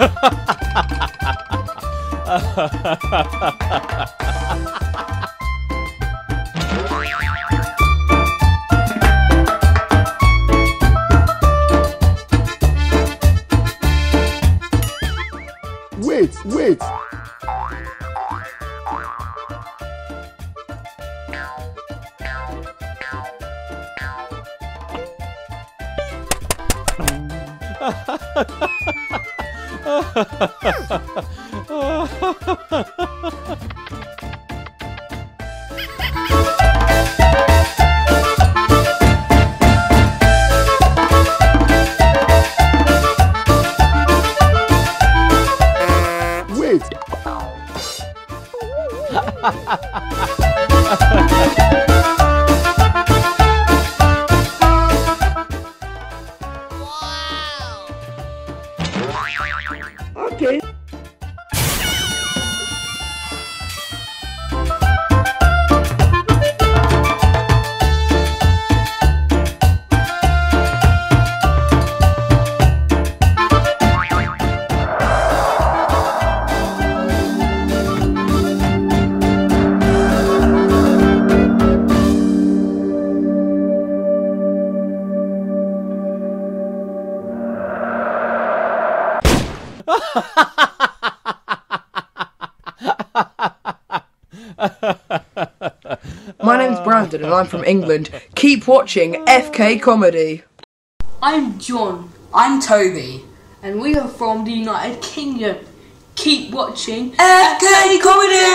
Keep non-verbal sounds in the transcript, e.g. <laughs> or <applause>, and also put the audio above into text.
<laughs> Wait, wait. <laughs> Wait. Ok. <laughs> My name's Brandon and I'm from England. Keep watching FK Comedy. I'm John. I'm Toby. And we are from the United Kingdom. Keep watching FK Comedy!